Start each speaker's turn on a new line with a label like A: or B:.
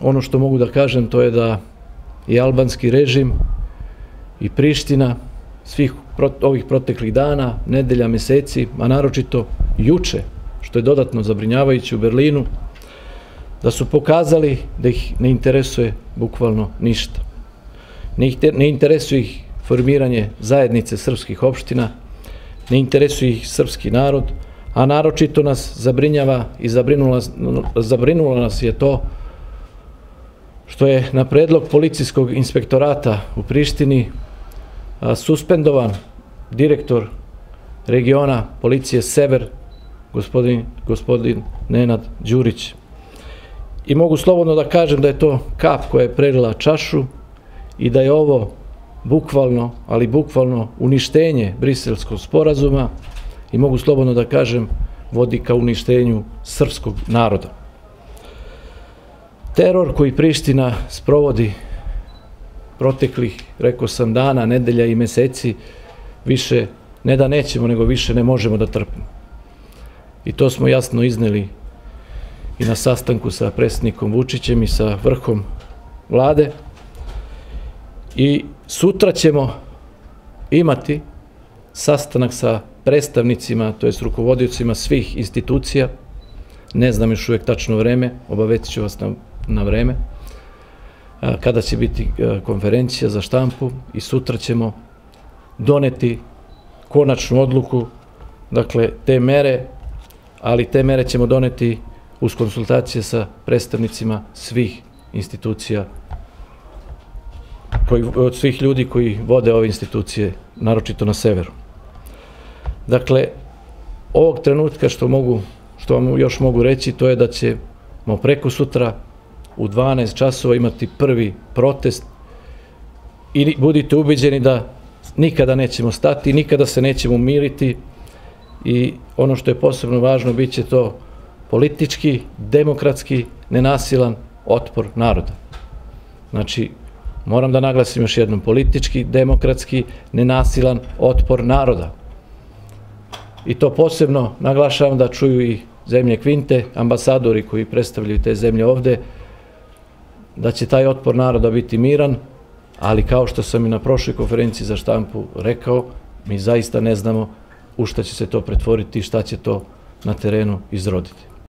A: Ono što mogu da kažem to je da i albanski režim i Priština svih ovih proteklih dana, nedelja, meseci, a naročito juče, što je dodatno zabrinjavajući u Berlinu, da su pokazali da ih ne interesuje bukvalno ništa. Ne interesuje ih formiranje zajednice srpskih opština, ne interesuje ih srpski narod, a naročito nas zabrinjava i zabrinulo nas je to što je na predlog policijskog inspektorata u Prištini suspendovan direktor regiona policije Sever, gospodin, gospodin Nenad Đurić. I mogu slobodno da kažem da je to kap koja je prelila čašu i da je ovo bukvalno, ali bukvalno uništenje briselskog sporazuma i mogu slobodno da kažem vodi ka uništenju srpskog naroda. Teror koji Priština sprovodi proteklih, rekao sam, dana, nedelja i meseci, više ne da nećemo, nego više ne možemo da trpimo. I to smo jasno izneli i na sastanku sa predsjednikom Vučićem i sa vrhom vlade. I sutra ćemo imati sastanak sa predstavnicima, to je s rukovodiocima svih institucija, ne znam još uvek tačno vreme, obavetit ću vas na, na vreme, kada će biti konferencija za štampu i sutra ćemo doneti konačnu odluku, dakle, te mere, ali te mere ćemo doneti uz konsultacije sa predstavnicima svih institucija, koji, od svih ljudi koji vode ove institucije, naročito na severu. Dakle, ovog trenutka što mogu, što vam još mogu reći, to je da ćemo preko sutra u 12 časova imati prvi protest i budite ubeđeni da nikada nećemo stati, nikada se nećemo umiriti i ono što je posebno važno bit će to politički, demokratski, nenasilan otpor naroda. Znači, moram da naglasim još jednom, politički, demokratski, nenasilan otpor naroda. I to posebno naglašavam da čuju i zemlje Kvinte, ambasadori koji predstavljaju te zemlje ovde, da će taj otpor naroda biti miran, ali kao što sam i na prošloj konferenciji za štampu rekao, mi zaista ne znamo u šta će se to pretvoriti i šta će to na terenu izroditi.